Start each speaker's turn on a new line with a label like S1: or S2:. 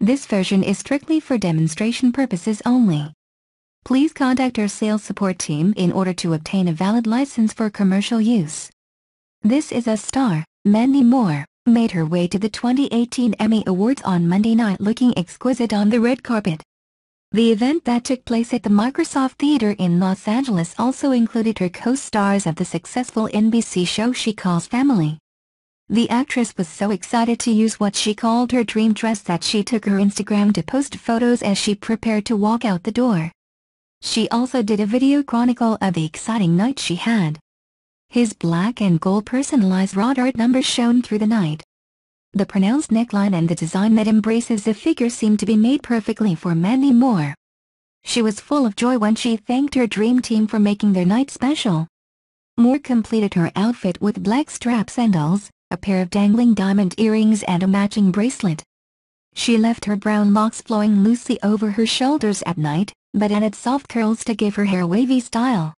S1: This version is strictly for demonstration purposes only. Please contact our sales support team in order to obtain a valid license for commercial use. This Is Us star, Mandy Moore, made her way to the 2018 Emmy Awards on Monday night looking exquisite on the red carpet. The event that took place at the Microsoft Theater in Los Angeles also included her co-stars of the successful NBC show she calls Family. The actress was so excited to use what she called her dream dress that she took her Instagram to post photos as she prepared to walk out the door. She also did a video chronicle of the exciting night she had. His black and gold personalized Rodarte numbers shone through the night. The pronounced neckline and the design that embraces the figure seemed to be made perfectly for Mandy Moore. She was full of joy when she thanked her dream team for making their night special. Moore completed her outfit with black strap sandals, a pair of dangling diamond earrings and a matching bracelet. She left her brown locks flowing loosely over her shoulders at night, but added soft curls to give her hair a wavy style.